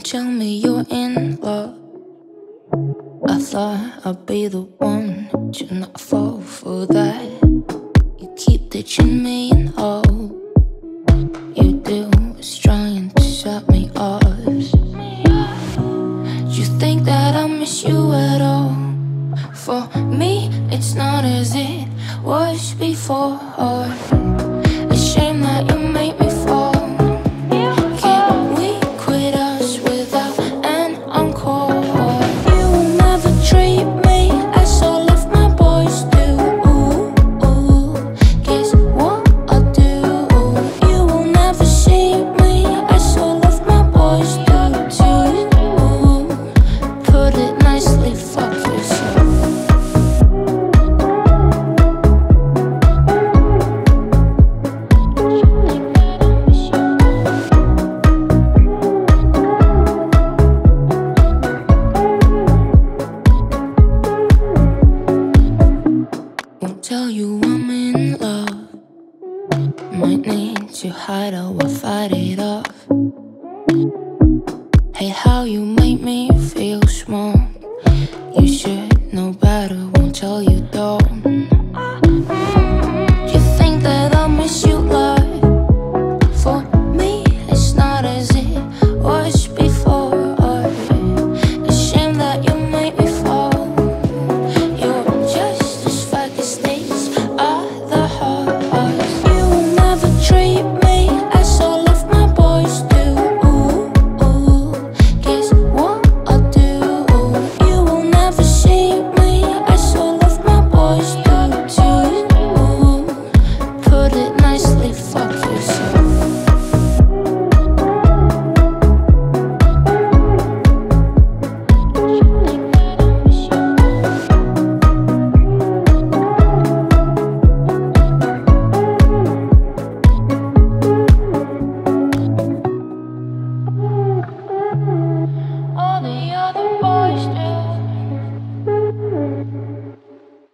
Don't tell me you're in love. I thought I'd be the one, to not fall for that. You keep ditching me and all you do is trying to shut me off. You think that I miss you at all? For me, it's not as it was before. might need to hide or we'll fight it off. The boys do.